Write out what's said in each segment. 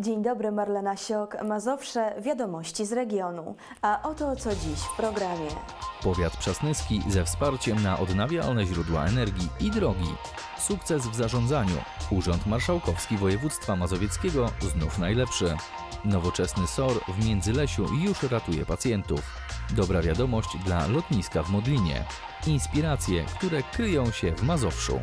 Dzień dobry, Marlena Siok, Mazowsze, wiadomości z regionu. A oto co dziś w programie. Powiat Przasnyski ze wsparciem na odnawialne źródła energii i drogi. Sukces w zarządzaniu. Urząd Marszałkowski Województwa Mazowieckiego znów najlepszy. Nowoczesny SOR w Międzylesiu już ratuje pacjentów. Dobra wiadomość dla lotniska w Modlinie. Inspiracje, które kryją się w Mazowszu.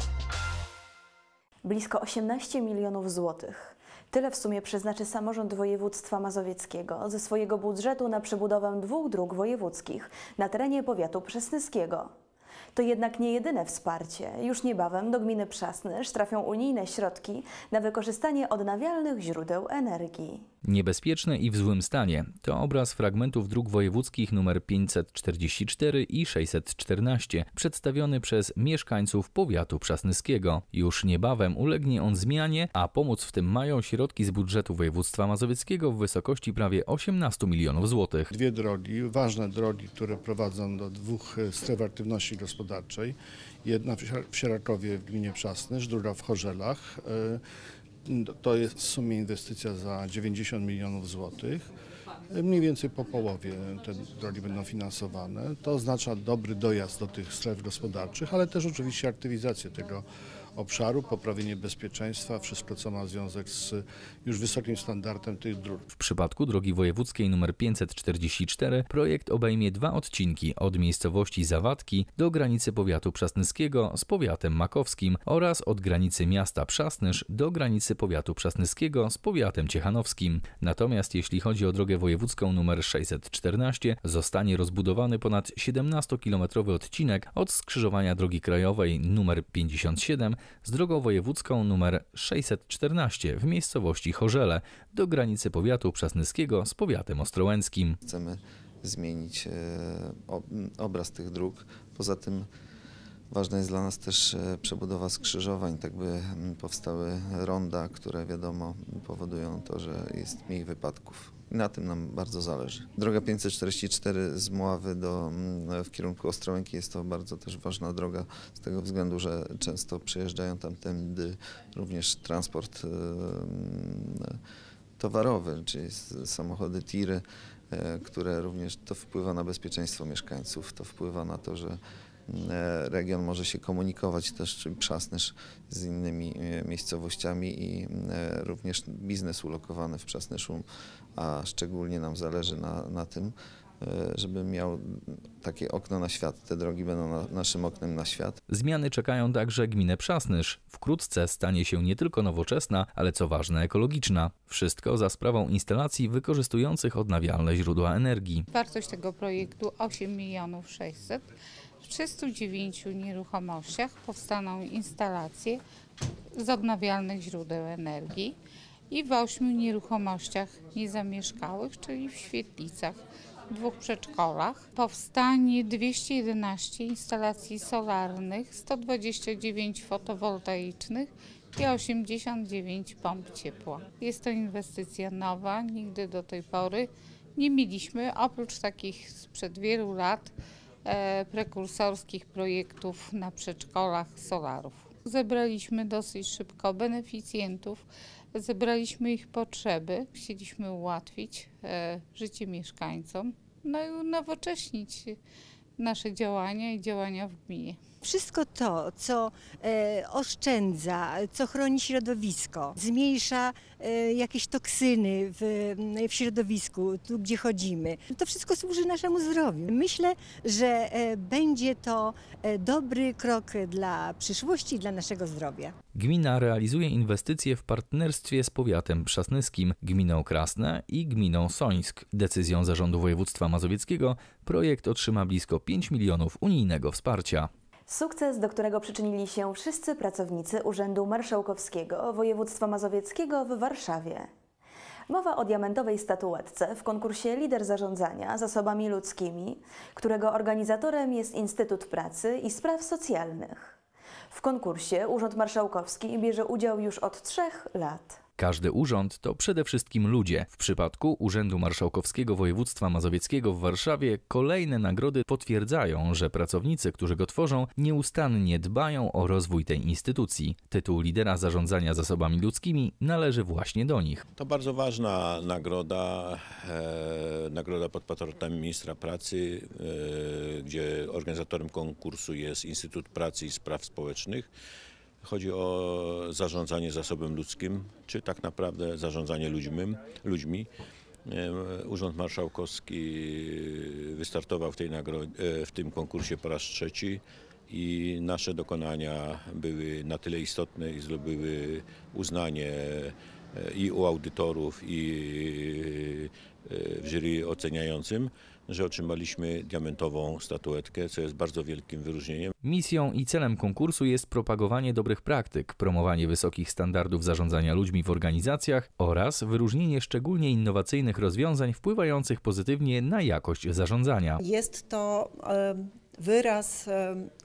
Blisko 18 milionów złotych. Tyle w sumie przeznaczy samorząd województwa mazowieckiego ze swojego budżetu na przebudowę dwóch dróg wojewódzkich na terenie powiatu przesnyskiego. To jednak nie jedyne wsparcie. Już niebawem do gminy Przasnysz trafią unijne środki na wykorzystanie odnawialnych źródeł energii. Niebezpieczne i w złym stanie to obraz fragmentów dróg wojewódzkich nr 544 i 614, przedstawiony przez mieszkańców powiatu przasnyskiego. Już niebawem ulegnie on zmianie, a pomóc w tym mają środki z budżetu województwa mazowieckiego w wysokości prawie 18 milionów złotych. Dwie drogi, ważne drogi, które prowadzą do dwóch stref aktywności gospodarczej. Jedna w Sier- w Sierakowie w gminie Przasnysz, druga w Chorzelach. E, To jest w sumie inwestycja za 90 milionów złotych. E, Mniej więcej po połowie te drogi będą finansowane. To oznacza dobry dojazd do tych stref gospodarczych, ale też oczywiście aktywizację tego obszaru, poprawienie bezpieczeństwa, wszystko co ma związek z już wysokim standardem tych dróg. W przypadku drogi wojewódzkiej nr 544 projekt obejmie dwa odcinki od miejscowości Zawadki do granicy powiatu przasnyskiego z powiatem makowskim oraz od granicy miasta Przasnysz do granicy powiatu przasnyskiego z powiatem ciechanowskim. Natomiast jeśli chodzi o drogę wojewódzką nr 614 zostanie rozbudowany ponad 17-kilometrowy odcinek od skrzyżowania drogi krajowej nr 57 z drogą wojewódzką nr 614 w miejscowości Chorzele do granicy powiatu przasnyskiego z powiatem ostrołęckim. Chcemy zmienić e, ob- obraz tych dróg. Poza tym ważna jest dla nas też e, przebudowa skrzyżowań, tak by powstały ronda, które wiadomo powodują to, że jest mniej wypadków. Na tym nam bardzo zależy. Droga 544 z Mławy do, w kierunku Ostrołęki jest to bardzo też ważna droga z tego względu, że często przyjeżdżają tamtędy również transport e, towarowy, czyli samochody tiry, e, które również to wpływa na bezpieczeństwo mieszkańców, to wpływa na to, że region może się komunikować też, czyli Przasnysz z innymi e, miejscowościami i e, również biznes ulokowany w Przasnyszu, a szczególnie nam zależy na, na tym, e, żeby miał takie okno na świat. Te drogi będą na, naszym oknem na świat. Zmiany czekają także gminę Przasnysz. Wkrótce stanie się nie tylko nowoczesna, ale co ważne ekologiczna. Wszystko za sprawą instalacji wykorzystujących odnawialne źródła energii. Wartość tego projektu 8 milionów 600. W 309 nieruchomościach powstaną instalacje z odnawialnych źródeł energii i w 8 nieruchomościach niezamieszkałych, czyli w świetlicach, dwóch przedszkolach. Powstanie 211 instalacji solarnych, 129 fotowoltaicznych i 89 pomp ciepła. Jest to inwestycja nowa, nigdy do tej pory nie mieliśmy, oprócz takich sprzed wielu lat, prekursorskich projektów na przedszkolach solarów. Zebraliśmy dosyć szybko beneficjentów, zebraliśmy ich potrzeby, chcieliśmy ułatwić e, życie mieszkańcom, no i unowocześnić nasze działania i działania w gminie. Wszystko to, co e, oszczędza, co chroni środowisko, zmniejsza e, jakieś toksyny w, w środowisku, tu gdzie chodzimy, to wszystko służy naszemu zdrowiu. Myślę, że e, będzie to dobry krok dla przyszłości, dla naszego zdrowia. Gmina realizuje inwestycje w partnerstwie z powiatem przasnyskim, gminą Krasne i gminą Sońsk. Decyzją Zarządu Województwa Mazowieckiego projekt otrzyma blisko 5 milionów unijnego wsparcia. Sukces, do którego przyczynili się wszyscy pracownicy Urzędu Marszałkowskiego Województwa Mazowieckiego w Warszawie. Mowa o diamentowej statuetce w konkursie Lider Zarządzania Zasobami Ludzkimi, którego organizatorem jest Instytut Pracy i Spraw Socjalnych. W konkursie Urząd Marszałkowski bierze udział już od trzech lat. Każdy urząd to przede wszystkim ludzie. W przypadku Urzędu Marszałkowskiego Województwa Mazowieckiego w Warszawie kolejne nagrody potwierdzają, że pracownicy, którzy go tworzą, nieustannie dbają o rozwój tej instytucji. Tytuł lidera zarządzania zasobami ludzkimi należy właśnie do nich. To bardzo ważna nagroda, e, nagroda pod patronatem ministra pracy, e, gdzie organizatorem konkursu jest Instytut Pracy i Spraw Społecznych. Chodzi o zarządzanie zasobem ludzkim, czy tak naprawdę zarządzanie ludźmi. ludźmi. E, Urząd Marszałkowski wystartował w, tej e, w tym konkursie po raz trzeci i nasze dokonania były na tyle istotne i zdobyły uznanie e, i u audytorów, i w jury oceniającym, że otrzymaliśmy diamentową statuetkę, co jest bardzo wielkim wyróżnieniem. Misją i celem konkursu jest propagowanie dobrych praktyk, promowanie wysokich standardów zarządzania ludźmi w organizacjach oraz wyróżnienie szczególnie innowacyjnych rozwiązań wpływających pozytywnie na jakość zarządzania. Jest to wyraz,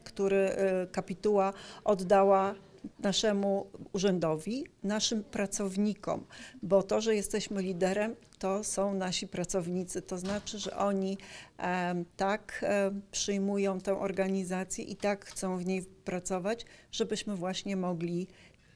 który e, kapituła oddała naszemu urzędowi, naszym pracownikom, bo to, że jesteśmy liderem, to są nasi pracownicy. To znaczy, że oni em, tak em, przyjmują tę organizację i tak chcą w niej pracować, żebyśmy właśnie mogli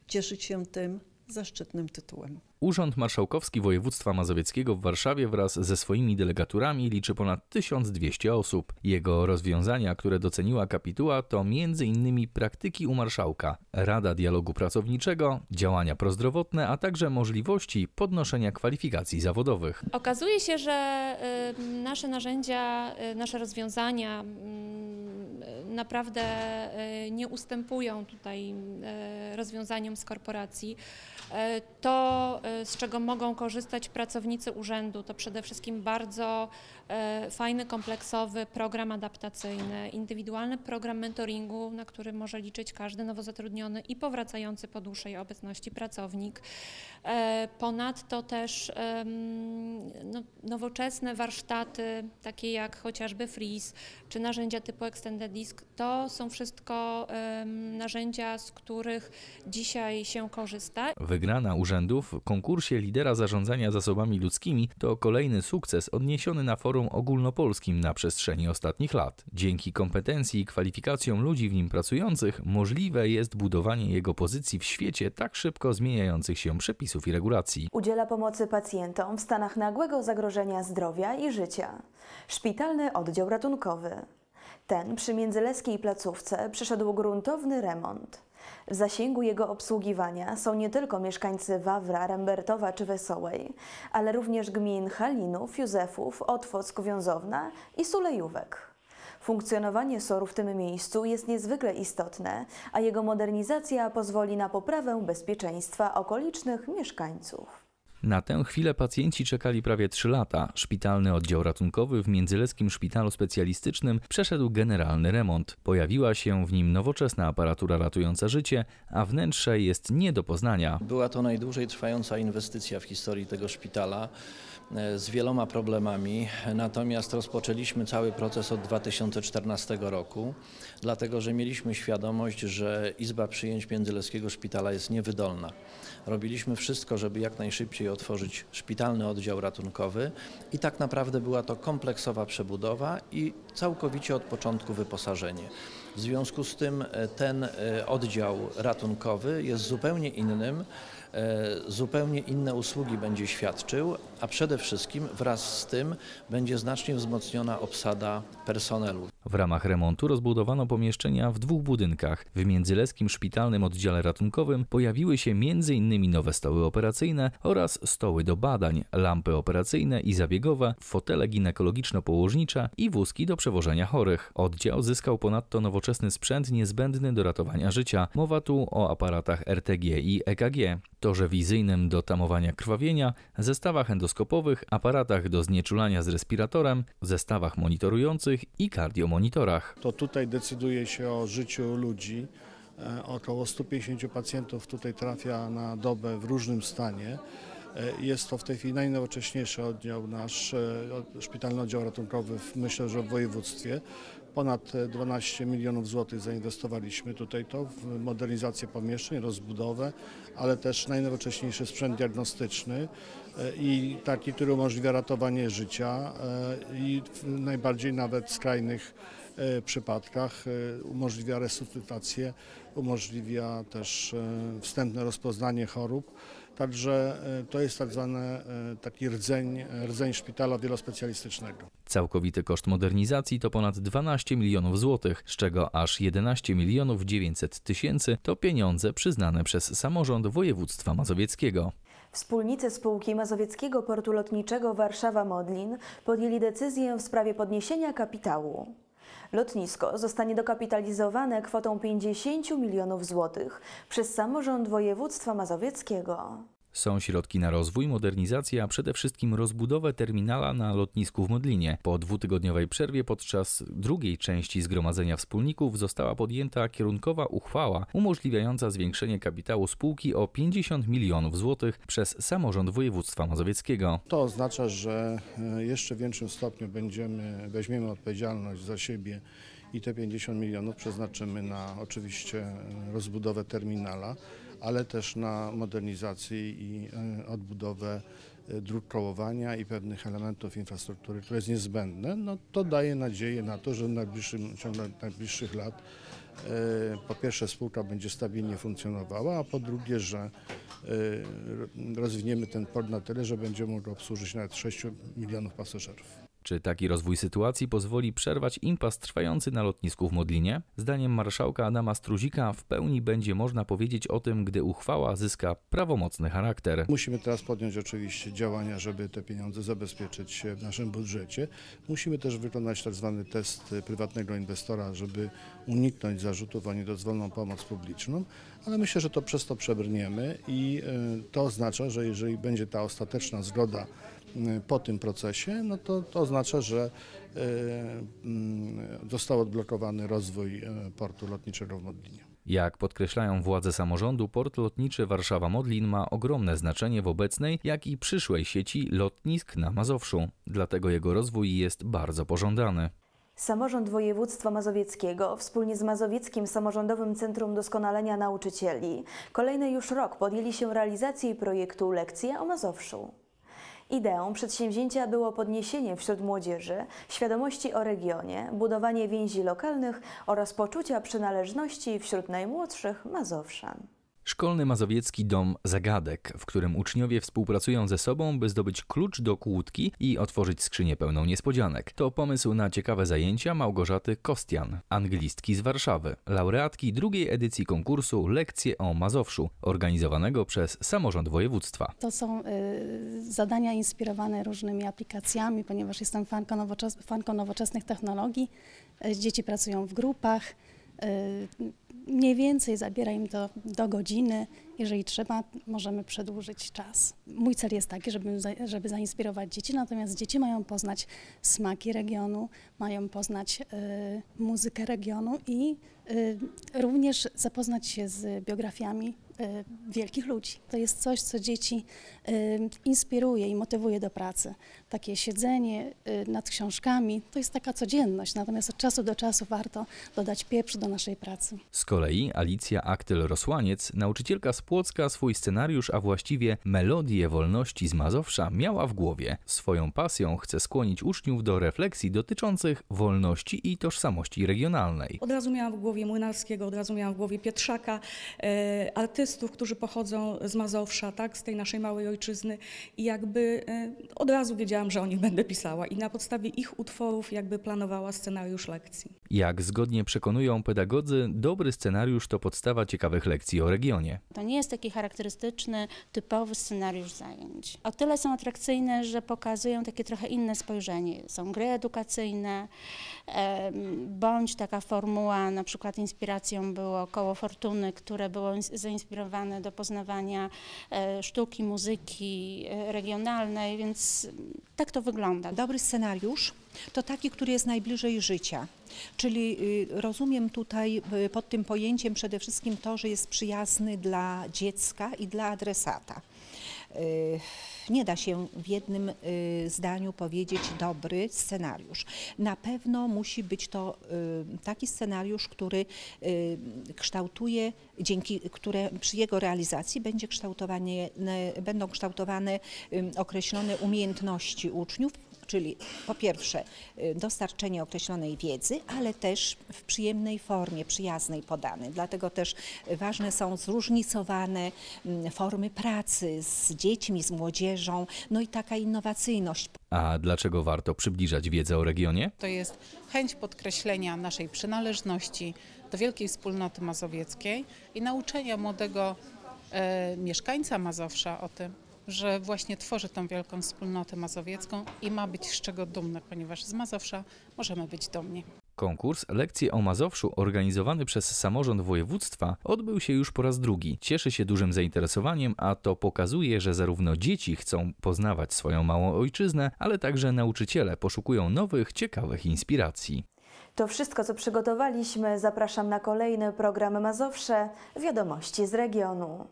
cieszyć się tym zaszczytnym tytułem. Urząd Marszałkowski Województwa Mazowieckiego w Warszawie wraz ze swoimi delegaturami liczy ponad 1200 osób. Jego rozwiązania, które doceniła kapituła, to m.in. praktyki u marszałka, Rada Dialogu Pracowniczego, działania prozdrowotne, a także możliwości podnoszenia kwalifikacji zawodowych. Okazuje się, że nasze narzędzia, y, nasze rozwiązania naprawdę y, nie ustępują tutaj y, rozwiązaniom z korporacji. To, z czego mogą korzystać pracownicy urzędu, to przede wszystkim bardzo y, fajny, kompleksowy program adaptacyjny, indywidualny program mentoringu, na który może liczyć każdy nowo zatrudniony i powracający po dłuższej obecności pracownik. E, Ponadto też no, nowoczesne warsztaty, takie jak chociażby Freeze czy narzędzia typu Extended Disk, to są wszystko narzędzia, z których dzisiaj się korzysta. Wygrana urzędu w konkursie lidera zarządzania zasobami ludzkimi to kolejny sukces odniesiony na forum ogólnopolskim na przestrzeni ostatnich lat. Dzięki kompetencji i kwalifikacjom ludzi w nim pracujących możliwe jest budowanie jego pozycji w świecie tak szybko zmieniających się przepisów i regulacji. Udziela pomocy pacjentom w stanach nagłego zagrożenia zdrowia i życia. Szpitalny oddział ratunkowy. Ten przy międzyleskiej placówce przeszedł gruntowny remont. W zasięgu jego obsługiwania są nie tylko mieszkańcy Wawra, Rembertowa czy Wesołej, ale również gmin Halinów, Józefów, Otwock, Wiązowna i Sulejówek. Funkcjonowanie SOR-u w tym miejscu jest niezwykle istotne, a jego modernizacja pozwoli na poprawę bezpieczeństwa okolicznych mieszkańców. Na tę chwilę pacjenci czekali prawie 3 lata. Szpitalny oddział ratunkowy w Międzyleckim Szpitalu Specjalistycznym przeszedł generalny remont. Pojawiła się w nim nowoczesna aparatura ratująca życie, a wnętrze jest nie do poznania. Była to najdłużej trwająca inwestycja w historii tego szpitala z wieloma problemami, natomiast rozpoczęliśmy cały proces od 2014 roku, dlatego że mieliśmy świadomość, że Izba Przyjęć Międzyleskiego Szpitala jest niewydolna. Robiliśmy wszystko, żeby jak najszybciej otworzyć szpitalny oddział ratunkowy i tak naprawdę była to kompleksowa przebudowa i całkowicie od początku wyposażenie. W związku z tym e, ten e, oddział ratunkowy jest zupełnie innym, e, zupełnie inne usługi będzie świadczył, a przede wszystkim wraz z tym będzie znacznie wzmocniona obsada personelu. W ramach remontu rozbudowano pomieszczenia w dwóch budynkach. W Międzyleskim Szpitalnym Oddziale Ratunkowym pojawiły się m.in. nowe stoły operacyjne oraz stoły do badań, lampy operacyjne i zabiegowe, fotele ginekologiczno-położnicze i wózki do przewożenia chorych. Oddział zyskał ponadto nowoczesny sprzęt niezbędny do ratowania życia. Mowa tu o aparatach RTG i EKG, torze wizyjnym do tamowania krwawienia, zestawach endoskopowych, aparatach do znieczulania z respiratorem, zestawach monitorujących i kardiomonitorach. To tutaj decyduje się o życiu ludzi. E, Około 150 pacjentów tutaj trafia na dobę w różnym stanie. E, Jest to w tej chwili najnowocześniejszy oddział nasz, e, szpitalny oddział ratunkowy, w, myślę, że w województwie. Ponad e, 12 milionów złotych zainwestowaliśmy tutaj to w modernizację pomieszczeń, rozbudowę, ale też najnowocześniejszy sprzęt diagnostyczny e, i taki, który umożliwia ratowanie życia e, i najbardziej nawet skrajnych przypadkach e, umożliwia resuscytację, umożliwia też e, wstępne rozpoznanie chorób. Także e, to jest tak zwany e, taki rdzeń, rdzeń szpitala wielospecjalistycznego. Całkowity koszt modernizacji to ponad 12 milionów złotych, z czego aż 11 milionów 900 tysięcy to pieniądze przyznane przez samorząd województwa mazowieckiego. Wspólnicy spółki Mazowieckiego Portu Lotniczego Warszawa-Modlin podjęli decyzję w sprawie podniesienia kapitału. Lotnisko zostanie dokapitalizowane kwotą 50 milionów złotych przez samorząd województwa mazowieckiego. Są środki na rozwój, modernizację, a przede wszystkim rozbudowę terminala na lotnisku w Modlinie. Po dwutygodniowej przerwie podczas drugiej części zgromadzenia wspólników została podjęta kierunkowa uchwała umożliwiająca zwiększenie kapitału spółki o 50 milionów złotych przez samorząd województwa mazowieckiego. To oznacza, że e, jeszcze w większym stopniu będziemy, weźmiemy odpowiedzialność za siebie i te 50 milionów przeznaczymy na oczywiście e, rozbudowę terminala, ale też na modernizację i e, odbudowę e, dróg kołowania i pewnych elementów infrastruktury, które jest niezbędne. No, to daje nadzieję na to, że w najbliższym, ciągu najbliższych lat e, po pierwsze spółka będzie stabilnie funkcjonowała, a po drugie, że rozwiniemy ten port na tyle, że będzie mógł obsłużyć nawet 6 milionów pasażerów. Czy taki rozwój sytuacji pozwoli przerwać impas trwający na lotnisku w Modlinie? Zdaniem marszałka Adama Struzika w pełni będzie można powiedzieć o tym, gdy uchwała zyska prawomocny charakter. Musimy teraz podjąć oczywiście działania, żeby te pieniądze zabezpieczyć w naszym budżecie. Musimy też wykonać tak zwany test prywatnego inwestora, żeby uniknąć zarzutów o niedozwoloną pomoc publiczną, ale myślę, że to przez to przebrniemy i y, to oznacza, że jeżeli będzie ta ostateczna zgoda po tym procesie, no to, to oznacza, że y, mm, został odblokowany rozwój y, portu lotniczego w Modlinie. Jak podkreślają władze samorządu, port lotniczy Warszawa-Modlin ma ogromne znaczenie w obecnej, jak i przyszłej sieci lotnisk na Mazowszu. Dlatego jego rozwój jest bardzo pożądany. Samorząd Województwa Mazowieckiego wspólnie z Mazowieckim Samorządowym Centrum Doskonalenia Nauczycieli kolejny już rok podjęli się realizacji projektu Lekcje o Mazowszu. Ideą przedsięwzięcia było podniesienie wśród młodzieży świadomości o regionie, budowanie więzi lokalnych oraz poczucia przynależności wśród najmłodszych Mazowszan. Szkolny mazowiecki dom zagadek, w którym uczniowie współpracują ze sobą, by zdobyć klucz do kłódki i otworzyć skrzynię pełną niespodzianek. To pomysł na ciekawe zajęcia Małgorzaty Kostian, anglistki z Warszawy, laureatki drugiej edycji konkursu Lekcje o Mazowszu, organizowanego przez samorząd województwa. To są y, zadania inspirowane różnymi aplikacjami, ponieważ jestem fanką, nowoczes fanką nowoczesnych technologii. Y, Dzieci pracują w grupach. Y, Mniej więcej zabiera im to do godziny. Jeżeli trzeba, możemy przedłużyć czas. Mój cel jest taki, żeby, żeby zainspirować dzieci, natomiast dzieci mają poznać smaki regionu, mają poznać y, muzykę regionu i y, również zapoznać się z biografiami wielkich ludzi. To jest coś, co dzieci y, inspiruje i motywuje do pracy. Takie siedzenie y, nad książkami to jest taka codzienność, natomiast od czasu do czasu warto dodać pieprz do naszej pracy. Z kolei Alicja Aktyl-Rosłaniec, nauczycielka z Płocka, swój scenariusz, a właściwie melodię wolności z Mazowsza miała w głowie. Swoją pasją chce skłonić uczniów do refleksji dotyczących wolności i tożsamości regionalnej. Od razu miałam w głowie Młynarskiego, od razu miałam w głowie Pietrzaka, e, artystów, którzy pochodzą z Mazowsza, tak, z tej naszej małej ojczyzny i jakby e, od razu wiedziałam, że o nich będę pisała i na podstawie ich utworów jakby planowała scenariusz lekcji. Jak zgodnie przekonują pedagodzy, dobry scenariusz to podstawa ciekawych lekcji o regionie. To nie jest taki charakterystyczny, typowy scenariusz zajęć. O tyle są atrakcyjne, że pokazują takie trochę inne spojrzenie. Są gry edukacyjne, bądź taka formuła, na przykład inspiracją było Koło Fortuny, które było ins- zainspirowane do poznawania e, sztuki, muzyki e, regionalnej, więc tak to wygląda. Dobry scenariusz to taki, który jest najbliżej życia. Czyli y, rozumiem tutaj y, pod tym pojęciem przede wszystkim to, że jest przyjazny dla dziecka i dla adresata. y, nie da się w jednym zdaniu powiedzieć dobry scenariusz. Na pewno musi być to taki scenariusz, który kształtuje, dzięki które przy jego realizacji będzie kształtowanie, będą kształtowane określone umiejętności uczniów, czyli po pierwsze y, dostarczenie określonej wiedzy, ale też w przyjemnej formie, przyjaznej podane. Dlatego też ważne są zróżnicowane mm, formy pracy z dziećmi, z młodzieżą, no i taka innowacyjność. A dlaczego warto przybliżać wiedzę o regionie? To jest chęć podkreślenia naszej przynależności do wielkiej wspólnoty mazowieckiej i nauczenia młodego e, mieszkańca Mazowsza o tym, że właśnie tworzy tą wielką wspólnotę mazowiecką i ma być z czego dumny, ponieważ z Mazowsza możemy być dumni. Konkurs Lekcje o Mazowszu organizowany przez samorząd województwa odbył się już po raz drugi. Cieszy się dużym zainteresowaniem, a to pokazuje, że zarówno dzieci chcą poznawać swoją małą ojczyznę, ale także nauczyciele poszukują nowych, ciekawych inspiracji. To wszystko, co przygotowaliśmy. Zapraszam na kolejny program Mazowsze Wiadomości z regionu.